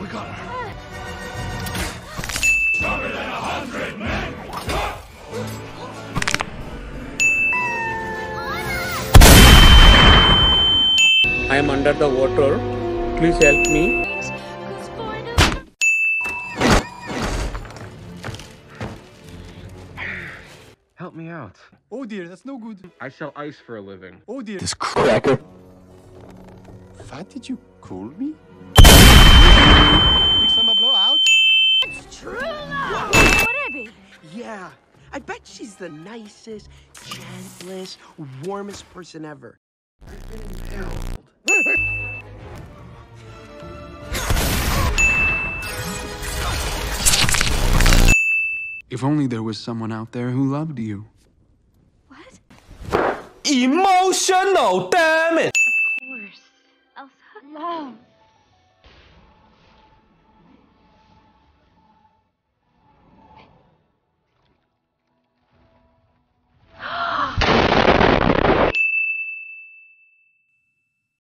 We got her. I am under the water. Please help me. Help me out. Oh dear, that's no good. I sell ice for a living. Oh dear. This cracker. What did you call me? Yeah, I bet she's the nicest, gentlest, warmest person ever. If only there was someone out there who loved you. What? Emotional damage.